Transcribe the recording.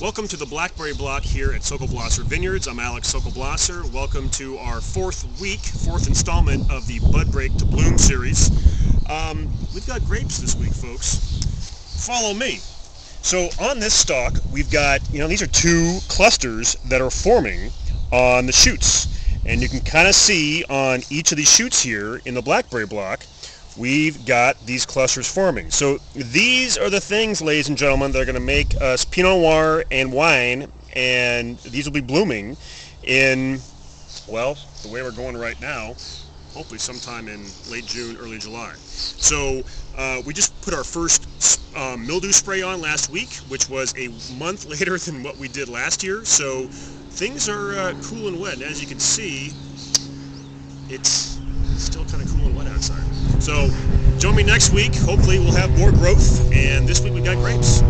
Welcome to the Blackberry Block here at Sokol Blosser Vineyards. I'm Alex Sokol Blosser. Welcome to our fourth week, fourth installment of the Budbreak to Bloom series. Um, we've got grapes this week, folks. Follow me. So on this stalk, we've got, you know, these are two clusters that are forming on the shoots. And you can kind of see on each of these shoots here in the Blackberry Block, we've got these clusters forming. So these are the things, ladies and gentlemen, that are going to make us Pinot Noir and wine, and these will be blooming in, well, the way we're going right now, hopefully sometime in late June, early July. So uh, we just put our first uh, mildew spray on last week, which was a month later than what we did last year. So things are uh, cool and wet. And as you can see, it's still kind of cool and wet. So join me next week. Hopefully we'll have more growth. And this week we got grapes.